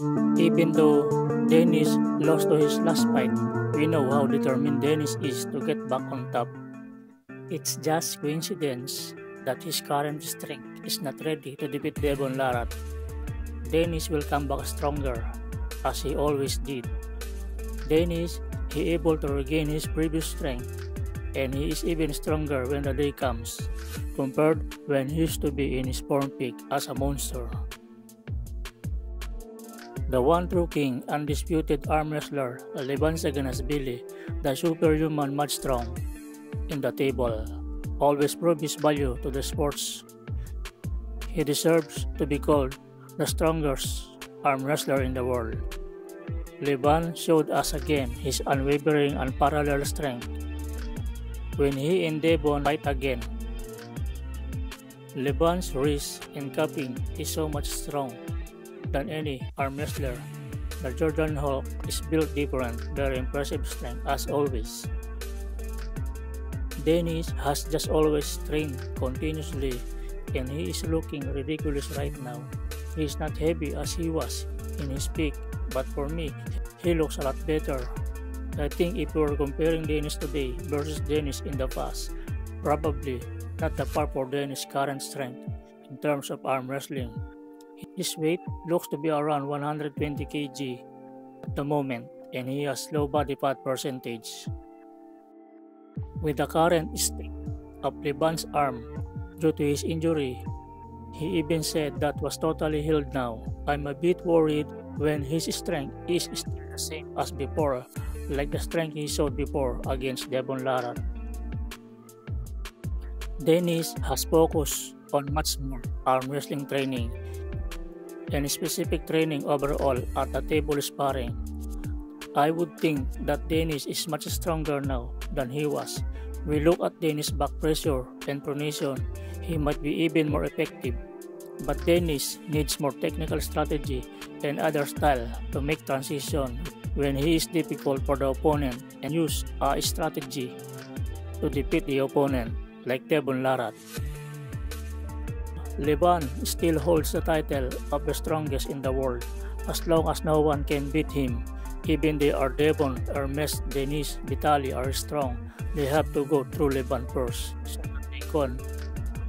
Even though Dennis lost to his last fight, we know how determined Dennis is to get back on top. It's just coincidence that his current strength is not ready to defeat Devon Larratt. Dennis will come back stronger, as he always did. Dennis, he able to regain his previous strength, and he is even stronger when the day comes, compared when he used to be in his form peak as a monster. The one true king, undisputed arm wrestler, Levan Billy, the superhuman much strong in the table, always prove his value to the sports. He deserves to be called the strongest arm wrestler in the world. Levan showed us again his unwavering and parallel strength when he and Devon fight again. Levan's wrist and cupping is so much strong than any arm wrestler. The Georgian Hulk is built different, very impressive strength as always. Dennis has just always trained continuously and he is looking ridiculous right now. He is not heavy as he was in his peak, but for me, he looks a lot better. I think if we were comparing Dennis today versus Dennis in the past, probably not the par for Dennis' current strength in terms of arm wrestling. His weight looks to be around 120 kg at the moment and he has low body fat percentage. With the current state of Levan's arm due to his injury, he even said that was totally healed now. I'm a bit worried when his strength is still the same as before, like the strength he showed before against Devon Larratt. Dennis has focused on much more arm wrestling training and specific training overall at the table sparring. I would think that Dennis is much stronger now than he was. We look at Dennis' back pressure and pronation, he might be even more effective. But Dennis needs more technical strategy and other style to make transition when he is difficult for the opponent and use a strategy to defeat the opponent like Devon Larratt. Levan still holds the title of the strongest in the world as long as no one can beat him. Even the Ardevon, Ermes, Denis, Vitaly are strong, they have to go through Levan first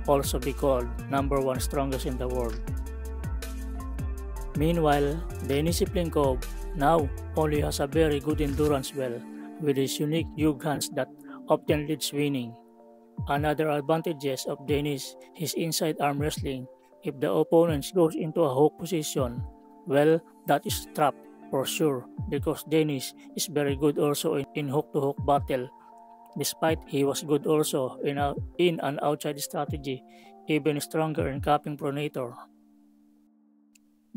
also be called number one strongest in the world. Meanwhile, Denis Cyplenkov now only has a very good endurance well with his unique jug hands that often leads winning. Another advantages of Dennis is inside arm wrestling. If the opponent goes into a hook position, well, that is trap for sure because Dennis is very good also in, hook-to-hook battle. Despite he was good also in, a, in an outside strategy, even stronger in cupping pronator.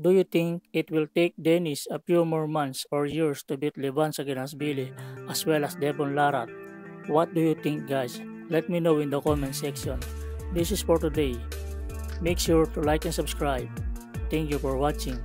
Do you think it will take Dennis a few more months or years to beat Levan against Billy as well as Devon Larratt? What do you think guys? Let me know in the comment section. This is for today. Make sure to like and subscribe. Thank you for watching.